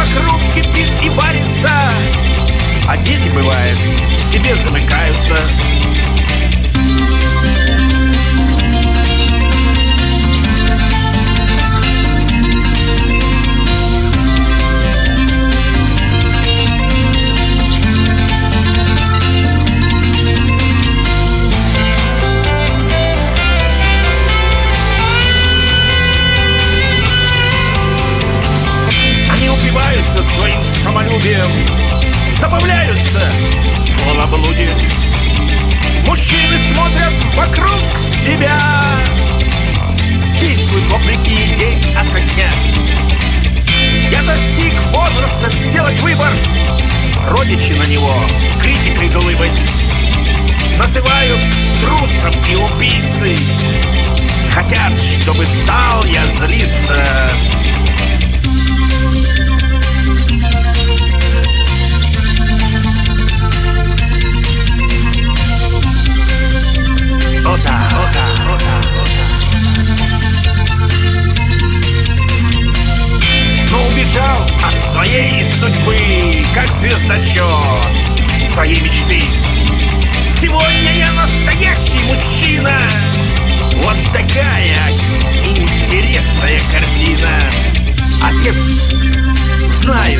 вокруг кипит и варится, а дети, бывает, в себе замыкаются. Своим самолюбием Забавляются словоблудием Мужчины смотрят вокруг себя Действуют вопреки идей от дня Я достиг возраста сделать выбор. Родичи на него с критикой глыбой Называют трусом и убийцей. Хотят, try